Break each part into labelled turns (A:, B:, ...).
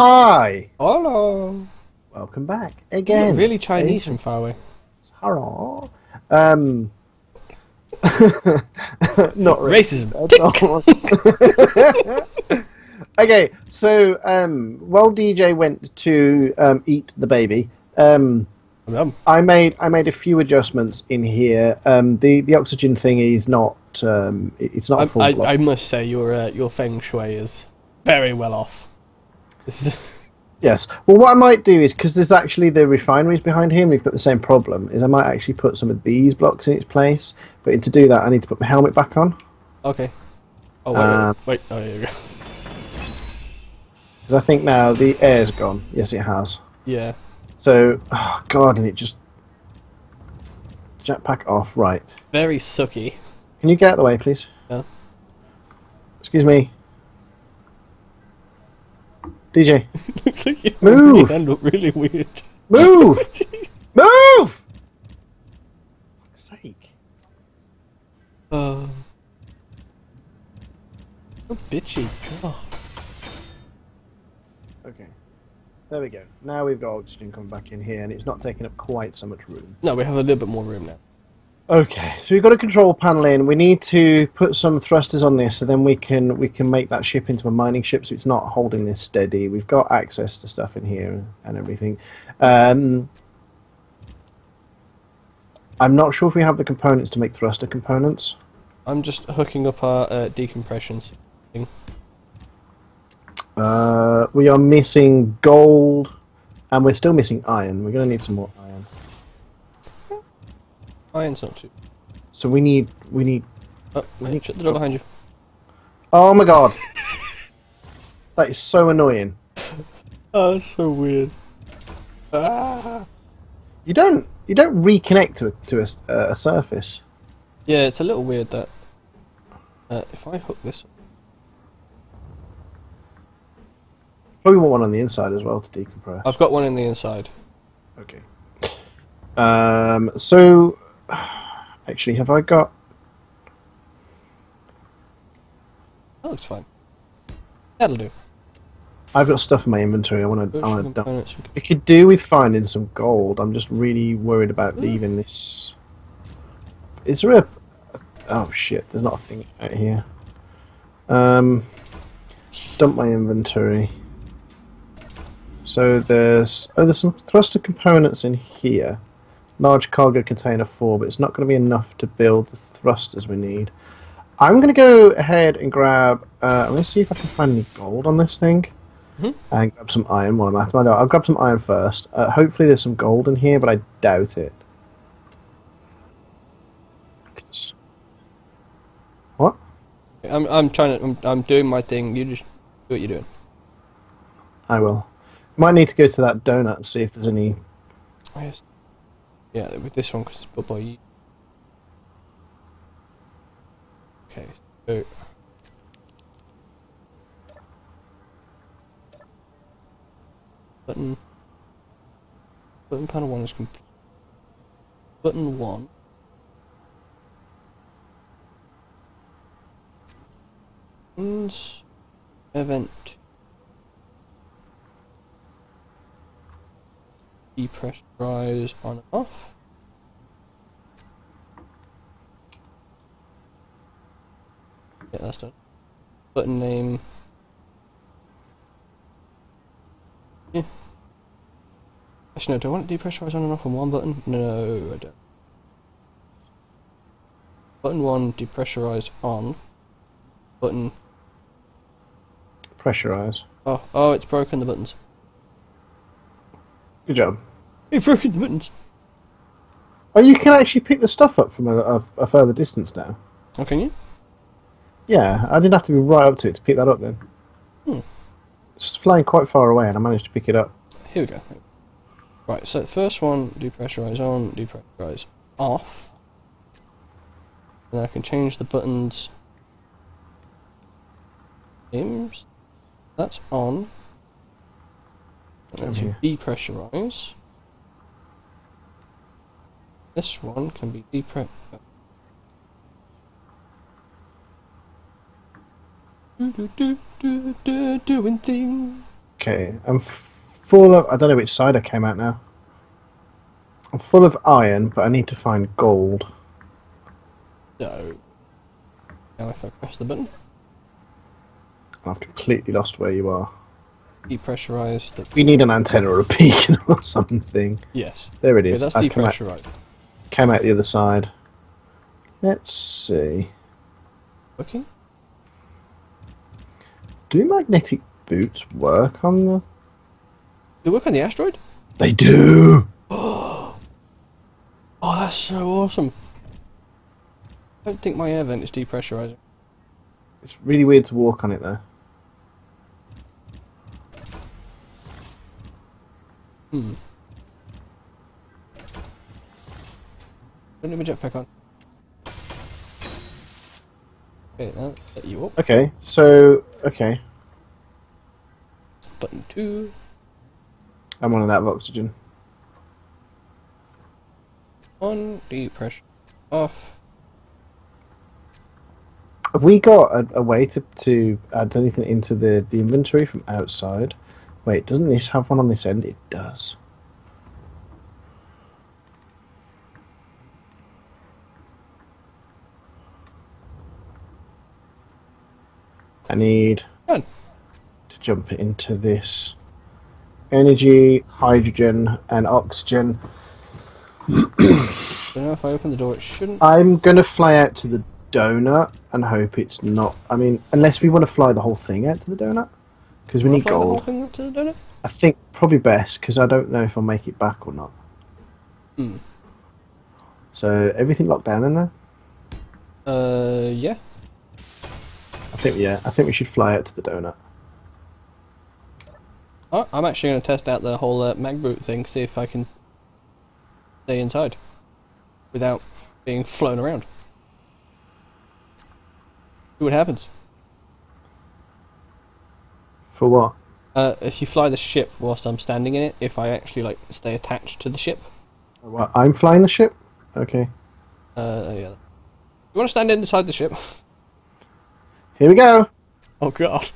A: hi!
B: Hello.
A: Welcome back
B: You're
A: again.
B: really Chinese from far away.
A: Hello. Um. not
B: Racism.
A: Tick. okay, so um, while DJ went to um, eat the baby, um, I made I made a few adjustments in here. Um, the the oxygen thingy is not um, it's not
B: I,
A: full
B: I. I must say your uh, your feng shui is very well off.
A: Yes. Well, what I might do is because there's actually the refineries behind here, and we've got the same problem. Is I might actually put some of these blocks in its place, but to do that, I need to put my helmet back on
B: okay. Oh wait,
A: Uh,
B: wait, wait. Oh, here we go.
A: because I think now the air's gone. Yes, it has.
B: Yeah.
A: So, oh god, and it just jetpack off. Right.
B: Very sucky.
A: Can you get out of the way, please?
B: Yeah.
A: Excuse me. DJ,
B: Looks like you
A: Move!
B: really end up really weird.
A: move, move. For fuck's sake.
B: Uh, so bitchy. God.
A: Okay. There we go. Now we've got oxygen coming back in here, and it's not taking up quite so much room.
B: No, we have a little bit more room now.
A: Okay, so we've got a control panel in. We need to put some thrusters on this, so then we can we can make that ship into a mining ship, so it's not holding this steady. We've got access to stuff in here and everything. Um, I'm not sure if we have the components to make thruster components.
B: I'm just hooking up our uh, decompression thing.
A: Uh, we are missing gold, and we're still missing iron. We're going to need some more.
B: Iron's not too.
A: So we need we need
B: Oh, wait, shut the door behind you.
A: Oh my god. that is so annoying.
B: Oh, that's so weird. Ah.
A: You don't you don't reconnect to a, to a, uh, a surface.
B: Yeah, it's a little weird that. Uh, if I hook this,
A: Probably want one on the inside as well to decompress.
B: I've got one in the inside.
A: Okay. Um. So, actually, have I got?
B: That looks fine. That'll do.
A: I've got stuff in my inventory. I want to. I want to dump. could do with finding some gold. I'm just really worried about leaving this. Is there a? Oh shit! There's not a thing out here. Um. Dump my inventory. So there's oh there's some thruster components in here. Large cargo container four, but it's not going to be enough to build the thrusters we need. I'm going to go ahead and grab. Uh, I'm going to see if I can find any gold on this thing.
B: Mhm.
A: And grab some iron while I'm at it. I'll grab some iron first. Uh, hopefully there's some gold in here, but I doubt it. What?
B: I'm I'm trying to I'm, I'm doing my thing. You just do what you're doing.
A: I will. Might need to go to that donut and see if there's any.
B: Yes. Yeah, with this one because but boy. Okay, so button button panel one is complete. Button one. Buttons, Event. Depressurize on and off. Yeah, that's done. Button name. Yeah. Actually, no, do I want it depressurize on and off on one button? No, I don't. Button 1, depressurize on. Button.
A: Pressurize.
B: Oh, oh, it's broken the buttons.
A: Good job.
B: The buttons.
A: Oh, you can actually pick the stuff up from a, a, a further distance now.
B: Oh, can you?
A: Yeah, I didn't have to be right up to it to pick that up then.
B: Hmm.
A: It's flying quite far away, and I managed to pick it up.
B: Here we go. Right, so the first one, depressurize on, depressurize off. And I can change the buttons. Names. That's on. And that's depressurize. This one can be depre. Do do do do do doing thing.
A: Okay, I'm full of. I don't know which side I came out now. I'm full of iron, but I need to find gold.
B: So now if I press the button,
A: I've completely lost where you are.
B: depressurize the
A: We need an antenna or a beacon or something.
B: yes.
A: There it is. Okay, that's
B: depressurized.
A: Came out the other side. Let's see.
B: Working?
A: Do magnetic boots work on the?
B: They work on the asteroid?
A: They do.
B: Oh, that's so awesome. I don't think my air vent is depressurizing.
A: It's really weird to walk on it though.
B: Hmm. Don't have a jetpack on. Okay, now set you up.
A: Okay, so okay,
B: Button two.
A: I'm running out of oxygen.
B: On, depressure off.
A: Have we got a, a way to, to add anything into the, the inventory from outside? Wait, doesn't this have one on this end? It does. I need
B: Done.
A: to jump into this energy, hydrogen, and oxygen.
B: So if I open the door, it shouldn't.
A: I'm gonna fly out to the donut and hope it's not. I mean, unless we want to fly the whole thing out to the donut, because we need
B: fly the whole
A: gold.
B: thing to the donut?
A: I think probably best because I don't know if I'll make it back or not.
B: Hmm.
A: So everything locked down in there.
B: Uh, yeah.
A: I think yeah. I think we should fly out to the donut.
B: Oh, I'm actually going to test out the whole uh, mag boot thing, see if I can stay inside without being flown around. See what happens.
A: For what?
B: Uh, if you fly the ship whilst I'm standing in it, if I actually like stay attached to the ship,
A: What? I'm flying the ship. Okay.
B: uh, yeah. You want to stand inside the ship?
A: Here we go.
B: Oh god.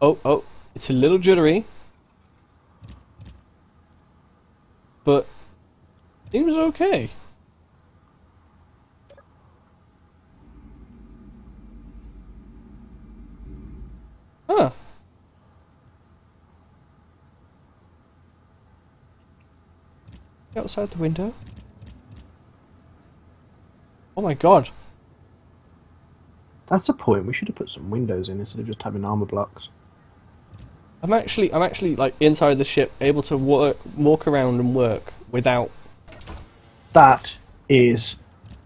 B: Oh, oh, it's a little jittery. But seems okay. Huh. Outside the window. Oh my god.
A: That's a point. We should have put some windows in instead of just having armor blocks.
B: I'm actually, I'm actually like inside the ship, able to work, walk around and work without.
A: That is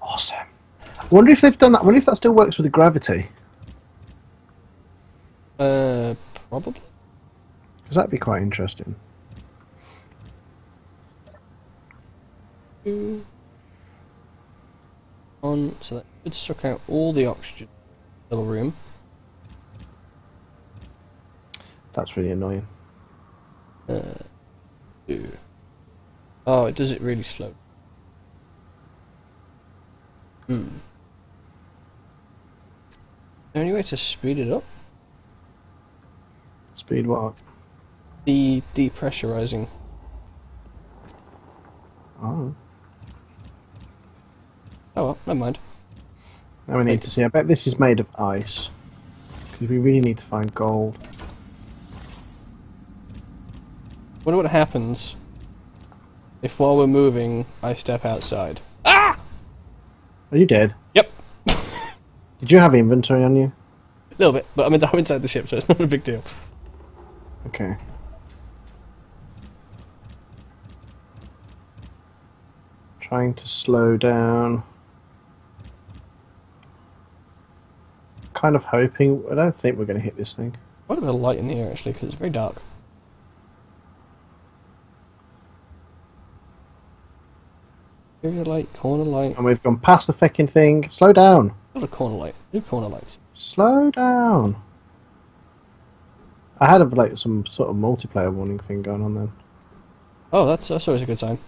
A: awesome. I wonder if they've done that. I wonder if that still works with the gravity.
B: Uh, probably.
A: Because that'd be quite interesting.
B: On, so that should suck out all the oxygen in the room.
A: That's really annoying.
B: Uh. Oh, it does it really slow. Hmm. Is there any way to speed it up?
A: Speed what?
B: The depressurizing.
A: Oh.
B: Oh well, never mind.
A: Now we need to see. I bet this is made of ice. Because we really need to find gold.
B: Wonder what happens if while we're moving I step outside. Ah!
A: Are you dead?
B: Yep.
A: Did you have inventory on you?
B: A little bit, but I'm, in, I'm inside the ship, so it's not a big deal.
A: Okay. Trying to slow down. Kind of hoping. I don't think we're going to hit this thing.
B: Quite a bit of light in here actually, because it's very dark. Area light, corner light.
A: And we've gone past the fecking thing. Slow down.
B: Got a corner light. New corner lights.
A: Slow down. I had a, like some sort of multiplayer warning thing going on then.
B: Oh, that's that's always a good sign.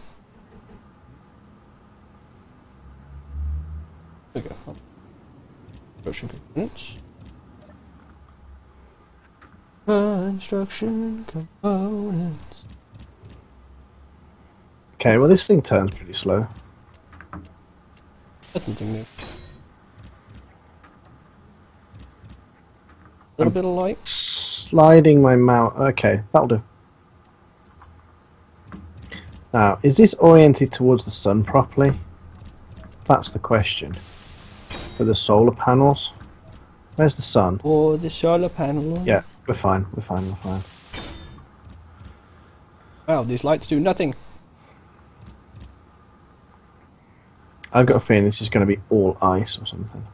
B: There we go. Approaching components. Construction components.
A: Okay, well this thing turns pretty slow.
B: That's something new. A little bit of light.
A: Sliding my mount. Okay, that'll do. Now, is this oriented towards the sun properly? That's the question. For the solar panels. Where's the sun?
B: Or the solar panel.
A: Yeah, we're fine. We're fine. We're fine.
B: Wow, these lights do nothing.
A: I've got a feeling this is going to be all ice or something.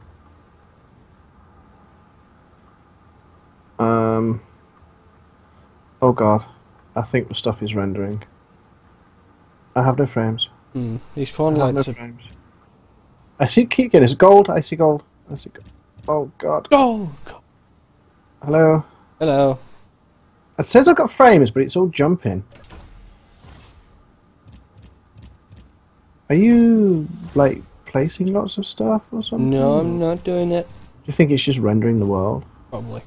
A: Um. Oh god, I think the stuff is rendering. I have no frames.
B: Hmm. These corn
A: have no
B: lights are.
A: frames. I see. Keep getting it's gold. I see gold. I see. Gold. Oh god.
B: Oh! God.
A: Hello.
B: Hello.
A: It says I've got frames, but it's all jumping. Are you like placing lots of stuff or something?
B: No, I'm not doing it.
A: Do you think it's just rendering the world?
B: Probably.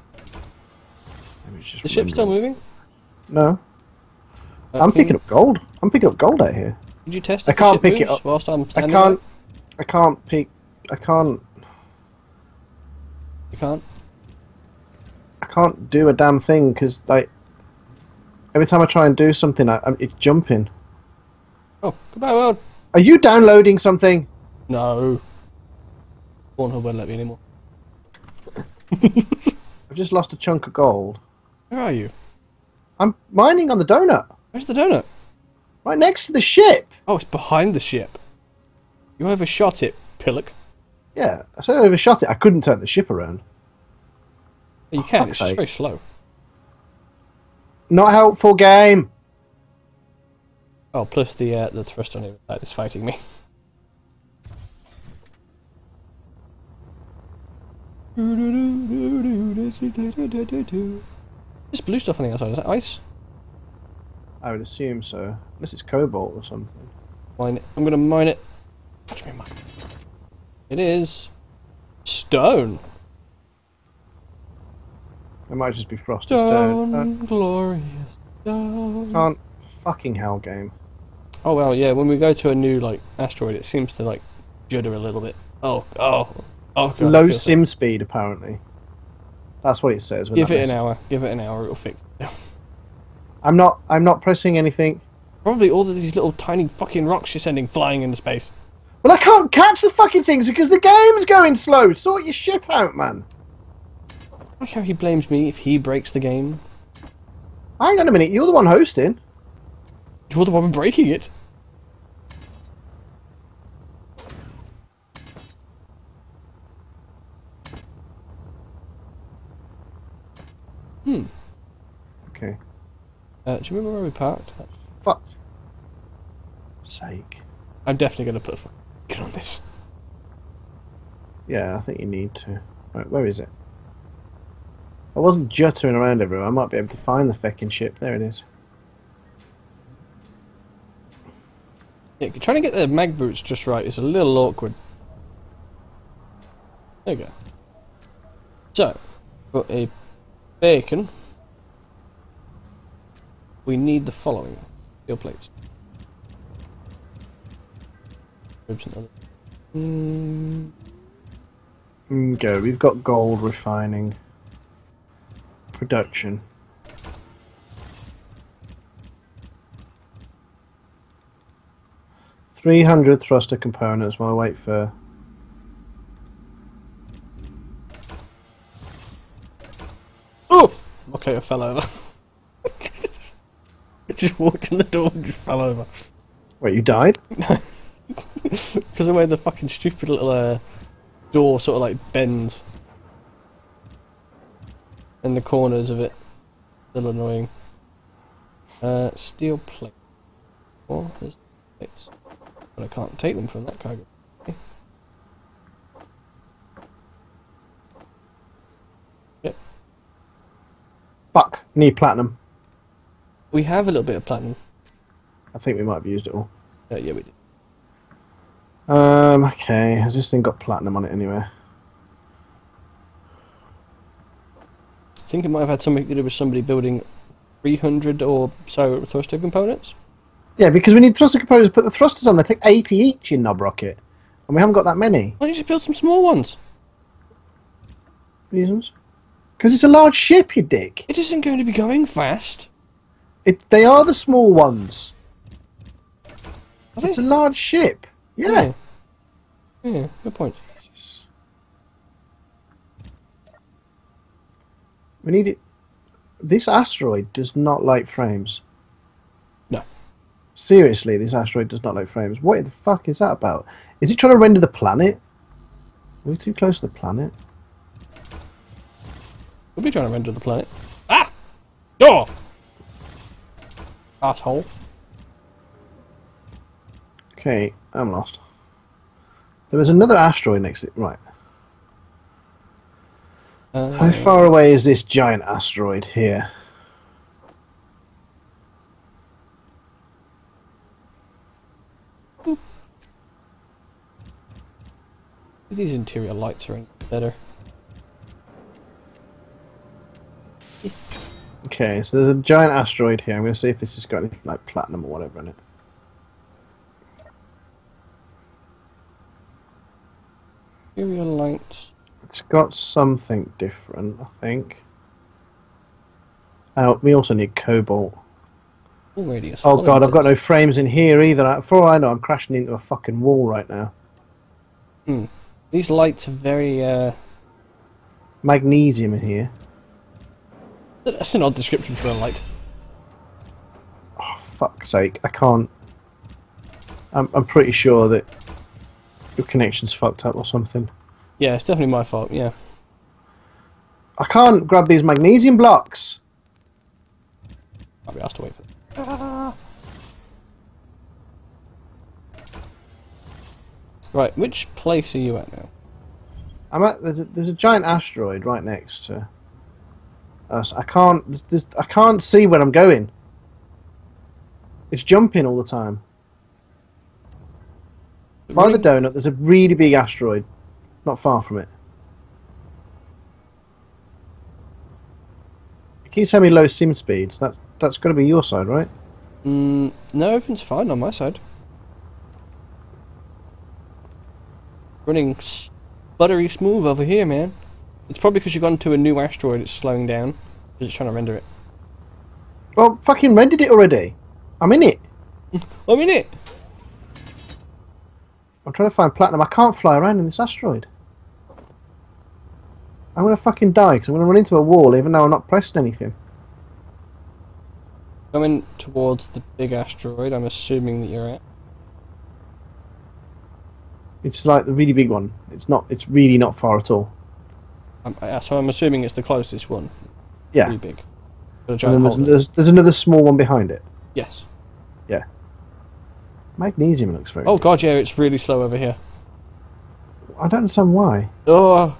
A: Maybe it's just
B: The ship's still moving?
A: No,
B: Uh,
A: I'm picking up gold. I'm picking up gold out here.
B: Did you test
A: I can't pick it up.
B: whilst I'm
A: I can't.
B: there?
A: I can't pick. I can't.
B: You can't?
A: I can't do a damn thing because like every time I try and do something, I, I'm, it's jumping.
B: Oh, goodbye world.
A: Are you downloading something?
B: No. Pornhub won't let me anymore.
A: I've just lost a chunk of gold.
B: Where are you?
A: I'm mining on the donut,
B: Where's the donut?
A: right next to the ship.
B: Oh, it's behind the ship. You overshot it, Pillock.
A: Yeah, I so I overshot it. I couldn't turn the ship around.
B: You can, it's just very slow.
A: Not helpful game.
B: Oh, plus the uh, the thrust on either side is fighting me. This blue stuff on the outside, is that ice?
A: I would assume so, unless it's cobalt or something.
B: Mine it. I'm gonna mine it. Watch me mine. It is stone.
A: It might just be frosted stone.
B: Stone, glorious stone.
A: Uh, can't fucking hell game.
B: Oh well, yeah. When we go to a new like asteroid, it seems to like judder a little bit. Oh, oh, oh. God,
A: Low
B: feel sick.
A: sim speed apparently. That's what it says. when
B: Give
A: that
B: it an hour. Give it an hour. It'll fix it.
A: I'm not. I'm not pressing anything.
B: Probably all of these little tiny fucking rocks you're sending flying into space.
A: Well, I can't catch the fucking things because the game's going slow. Sort your shit out, man.
B: Look how he blames me if he breaks the game.
A: Hang on a minute. You're the one hosting.
B: You're the one breaking it. Hmm.
A: Okay.
B: Uh, do you remember where we parked?
A: Fuck. Sake.
B: I'm definitely going to put fucking on this.
A: Yeah, I think you need to. Right, where is it? I wasn't juttering around everywhere. I might be able to find the feckin' ship. There it is.
B: Yeah, trying to get the mag boots just right is a little awkward. There you go. So, got a bacon. We need the following. Steel plates. Another. Mm,
A: Mm, go. We've got gold refining. Production. Three hundred thruster components while I wait for
B: Oh! Okay, I fell over. I just walked in the door and just fell over.
A: Wait, you died?
B: Because of the way the fucking stupid little uh, door sort of like bends. And the corners of it. Little annoying. Uh, steel plate. Oh, there's plates. But I can't take them from that cargo.
A: Fuck. Need platinum.
B: We have a little bit of platinum.
A: I think we might have used it all.
B: Uh, yeah, we did.
A: Um, okay. Has this thing got platinum on it anywhere?
B: I think it might have had something to do with somebody building 300 or so thruster components.
A: Yeah, because we need thruster components. Put the thrusters on. They take eighty each in Knob Rocket, and we haven't got that many
B: Why don't you just build some small ones?
A: reasons. Because it's a large ship, you dick.
B: It isn't going to be going fast.
A: It, they are the small ones. It's a large ship. Yeah.
B: Yeah, Yeah, good point.
A: Jesus. We need it. This asteroid does not like frames.
B: No.
A: Seriously, this asteroid does not like frames. What the fuck is that about? Is it trying to render the planet? Are we too close to the planet?
B: We'll be trying to render the planet. Ah! Door! Asshole.
A: Okay, I'm lost. There was another asteroid next to it. Right.
B: Uh,
A: How far away is this giant asteroid here?
B: These interior lights are any better.
A: Okay, so there's a giant asteroid here. I'm going to see if this has got anything like platinum or whatever in it.
B: Interior lights.
A: It's got something different, I think. Oh, we also need cobalt.
B: Radius.
A: Oh god, I've got no frames in here either. For all I know, I'm crashing into a fucking wall right now. Hmm.
B: These lights are very, uh...
A: Magnesium in here.
B: That's an odd description for a light.
A: Oh, fuck's sake, I can't. I'm, I'm pretty sure that your connection's fucked up or something.
B: Yeah, it's definitely my fault, yeah.
A: I can't grab these magnesium blocks.
B: I'll be asked to wait for that. Right, which place are you at now?
A: I'm at there's a, there's a giant asteroid right next to us. I can't I can't see where I'm going. It's jumping all the time. By the donut, there's a really big asteroid, not far from it. It keeps telling me low sim speeds. That that's got to be your side, right?
B: Mm, no, everything's fine on my side. Running buttery smooth over here, man. It's probably because you've gone to a new asteroid, it's slowing down. Because it's trying to render it.
A: Well, fucking rendered it already. I'm in it.
B: I'm in it!
A: I'm trying to find platinum. I can't fly around in this asteroid. I'm gonna fucking die because I'm gonna run into a wall even though I'm not pressing anything.
B: Going towards the big asteroid, I'm assuming that you're at.
A: It's like the really big one. It's not. It's really not far at all.
B: I'm, so I'm assuming it's the closest one.
A: Yeah.
B: Pretty big.
A: And then there's,
B: hole in it.
A: there's there's another small one behind it.
B: Yes.
A: Magnesium looks very.
B: Oh god, yeah, it's really slow over here.
A: I don't understand why.
B: Oh!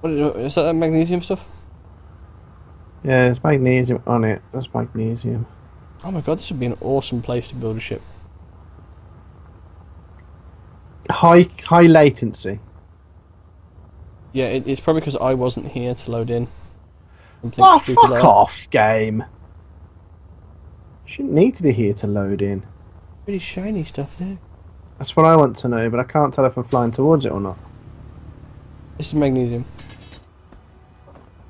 B: What is, is that, that magnesium stuff?
A: Yeah, there's magnesium on it. That's magnesium.
B: Oh my god, this would be an awesome place to build a ship.
A: High high latency.
B: Yeah, it, it's probably because I wasn't here to load in.
A: Oh, fuck off, game. Shouldn't need to be here to load in.
B: Pretty shiny stuff there.
A: That's what I want to know, but I can't tell if I'm flying towards it or not.
B: This is magnesium.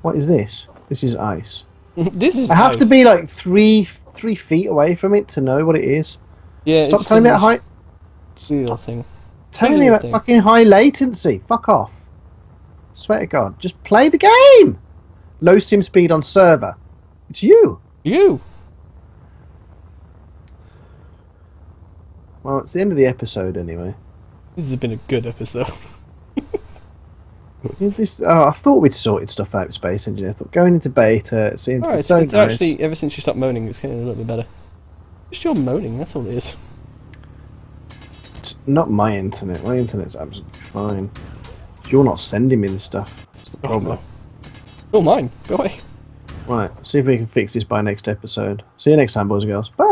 A: What is this? This is ice.
B: this is
A: I have to be like three three feet away from it to know what it is.
B: Yeah,
A: Stop telling me about high.
B: little thing.
A: Telling me about
B: thing.
A: fucking high latency. Fuck off. Swear to God, just play the game. Low sim speed on server. It's you.
B: You!
A: Well, it's the end of the episode anyway.
B: This has been a good episode.
A: This, oh, I thought we'd sorted stuff out Space Engineer. I thought going into beta, it seemed
B: Alright,
A: so
B: it's
A: nice.
B: actually, ever since you stopped moaning, it's getting a little bit better. Just your moaning, that's all it is.
A: It's not my internet. My internet's absolutely fine. You're not sending me the stuff. That's the oh, problem.
B: Oh, mine. Go away.
A: Right, see if we can fix this by next episode. See you next time, boys and girls.
B: Bye.